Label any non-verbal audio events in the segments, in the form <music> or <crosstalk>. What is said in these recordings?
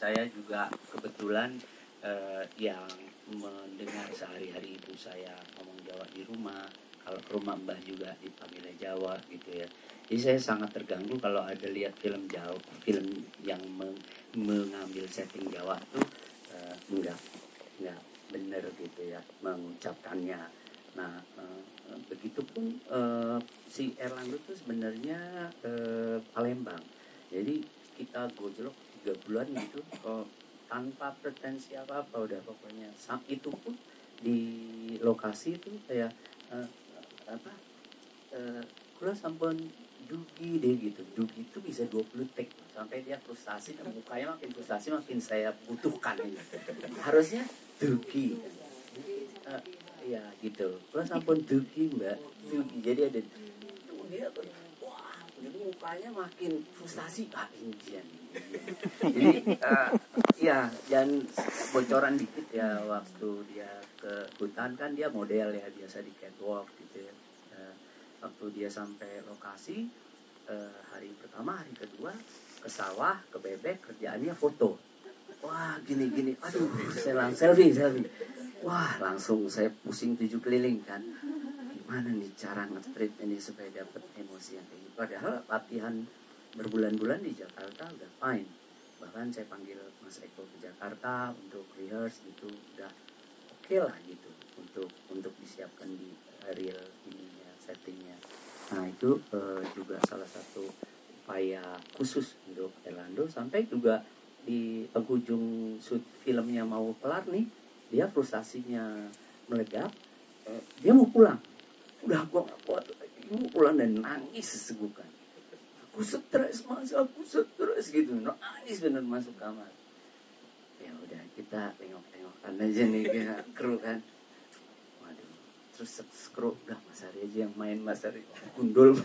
saya juga kebetulan eh, yang mendengar sehari-hari ibu saya ngomong Jawa di rumah kalau ke rumah mbah juga dipanggilnya Jawa gitu ya. Jadi saya sangat terganggu kalau ada lihat film Jawa film yang meng- mengambil setting Jawa tuh eh, enggak enggak benar gitu ya mengucapkannya. Nah eh, begitupun eh, si Erlangga tuh sebenarnya eh, Palembang jadi kita gojlok tiga bulan gitu kok tanpa pretensi apa apa udah pokoknya. Itu pun di lokasi itu kayak eh, apa eh kula sampun dugi deh gitu. Dugi itu bisa 20 take sampai dia frustasi dan mukanya makin frustasi makin saya butuhkan ini. Harusnya dugi. Eh, ya gitu. Kula sampun dugi mbak. Dugi. Jadi ada wah jadi mukanya makin frustasi ah Indian jadi eh, ya dan bocoran dikit ya waktu dia ke hutan kan dia model ya biasa di catwalk gitu ya. Eh, waktu dia sampai lokasi eh, hari pertama hari kedua ke sawah ke bebek kerjaannya foto. Wah gini gini aduh saya langsung selfie selfie. Wah langsung saya pusing tujuh keliling kan. Gimana nih cara nge-treat ini supaya dapat emosi yang padahal latihan berbulan-bulan di Jakarta udah fine. Bahkan saya panggil Mas Eko ke Jakarta untuk rehearse gitu udah oke lah gitu untuk untuk disiapkan di real ininya settingnya. Nah itu eh, juga salah satu upaya khusus untuk Erlando sampai juga di penghujung shoot filmnya mau kelar nih dia frustasinya melegap eh, dia mau pulang. Udah gua gak kuat pulang dan nangis sesegukan aku stres mas aku stres gitu. Nangis bener masuk kamar. Ya udah kita tengok-tengokan aja nih ya, kru kan. Waduh terus kru udah mas Ari aja yang main mas Ari. Gundul.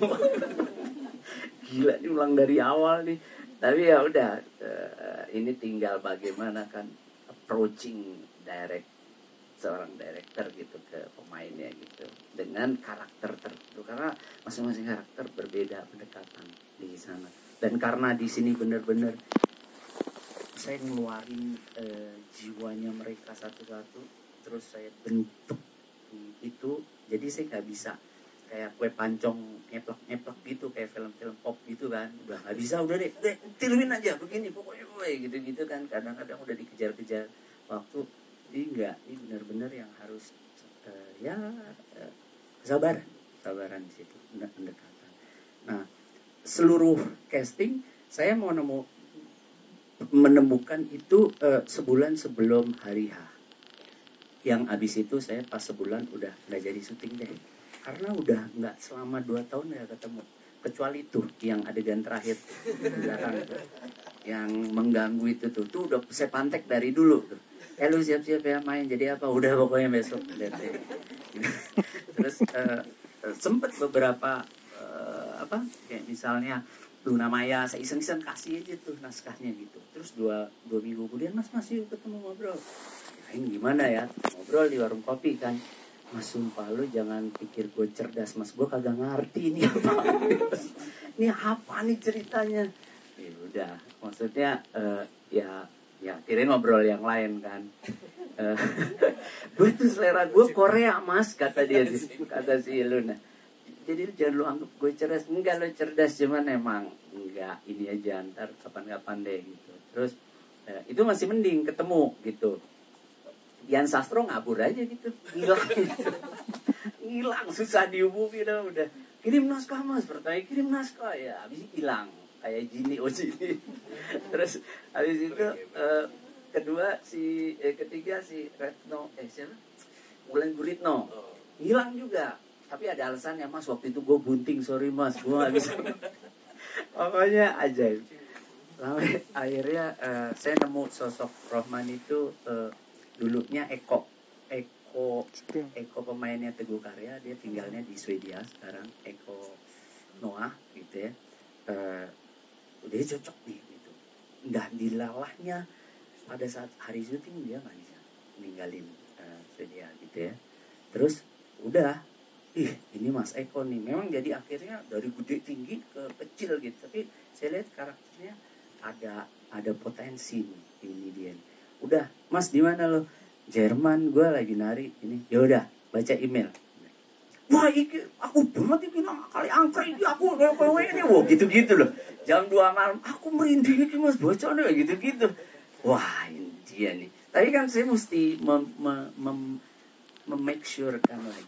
<laughs> Gila nih ulang dari awal nih. Tapi ya udah eh, ini tinggal bagaimana kan approaching direct seorang director gitu ke pemainnya gitu. Dengan karakter masing-masing karakter berbeda pendekatan di sana. Dan karena di sini benar-benar saya ngeluarin eh, jiwanya mereka satu-satu terus saya bentuk itu jadi saya nggak bisa kayak kue pancong ngeplak ngeplak gitu kayak film-film pop gitu kan. Udah nggak bisa udah deh udah tiruin aja begini pokoknya gitu gitu kan. Kadang-kadang udah dikejar-kejar waktu. Ini enggak ini benar-benar yang harus eh, ya eh, kesabaran kesabaran di situ pendek- pendekatan. Nah seluruh casting saya mau nemu menemukan itu eh, sebulan sebelum hari H. Yang abis itu saya pas sebulan udah nggak jadi syuting deh. Karena udah nggak selama dua tahun ya ketemu. Kecuali itu yang adegan terakhir belakang yang mengganggu itu tuh. Tuh udah saya pantek dari dulu tuh. Eh lu siap-siap ya main jadi apa? Udah pokoknya besok. <laughs> Terus sempet beberapa eh, apa kayak misalnya Luna Maya saya iseng-iseng kasih aja tuh naskahnya gitu. Terus dua dua minggu kemudian mas masih ketemu ngobrol. Ini gimana ya? Ngobrol di warung kopi kan. Mas sumpah lu jangan pikir gue cerdas mas. Gue kagak ngerti ini <laughs> apa. Ini apa nih ceritanya? Ya udah maksudnya eh, ya ya akhirnya ngobrol yang lain kan. Eh, <laughs> gue tuh selera gue Korea mas kata dia kata si Luna jadi lu jangan lu anggap gue cerdas. Enggak lo cerdas cuman emang enggak. Ini aja ntar kapan-kapan deh gitu. Terus eh, itu masih mending ketemu gitu. Dian Sastro ngabur aja gitu. Hilang <laughs> gitu. hilang susah dihubungi dah udah. Kirim naskah mas. Pertanyaan kirim naskah. Ya habis hilang. Kayak Jini oh Jini <laughs> terus habis itu eh, kedua si eh, ketiga si Retno eh siapa? Wulan Guritno. Hilang juga tapi ada alasannya mas waktu itu gue bunting sorry mas gue gak bisa. Pokoknya ajaib sampai akhirnya eh, saya nemu sosok Rohman itu eh, dulunya Eko. Eko Eko pemainnya Teguh Karya dia tinggalnya di Swedia sekarang Eko Noah gitu ya. Eh, udah dia cocok nih gitu. Nggak dilalahnya pada saat hari syuting dia nggak bisa ninggalin eh, Swedia gitu ya. Terus udah ih ini Mas Eko nih. Memang jadi akhirnya dari gede tinggi ke kecil gitu. Tapi saya lihat karakternya ada ada potensi nih ini dia udah mas di mana lo? Jerman gue lagi nari. Ini ya udah baca email. Wah iki aku banget iki nang kali angker iki. Aku kowe ini wah gitu-gitu loh. Jam 2 malam aku merinding iki mas bocor gitu-gitu. Wah ini dia nih. Tapi kan saya mesti mem, mem, mem, mem make sure kan lagi